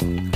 Mm-hmm.